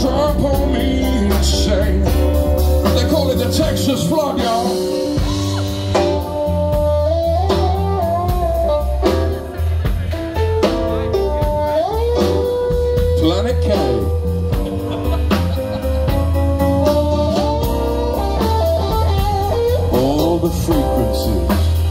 drop on me and sing. They call it the Texas flood, y'all. Planet K. All the frequencies